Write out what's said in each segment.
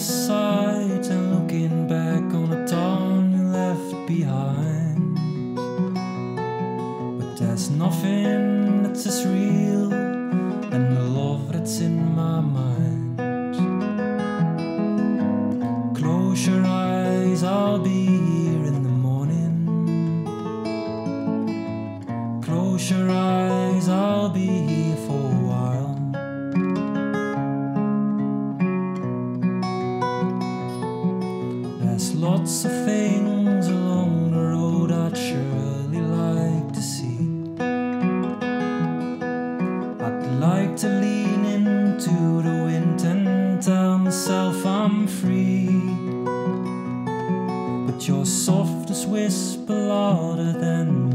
sight and looking back on the dawn you left behind. But there's nothing that's as real and the love that's in my mind. Close your eyes, I'll be here in the morning. Close your eyes, I'll be here for a while. Lots of things along the road I'd surely like to see. I'd like to lean into the wind and tell myself I'm free. But your softest whisper louder than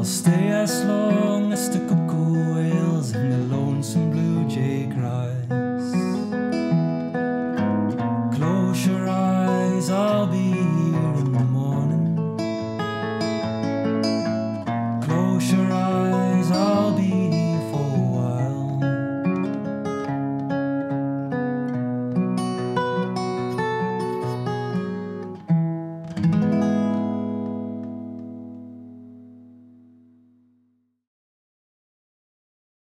I'll stay as long.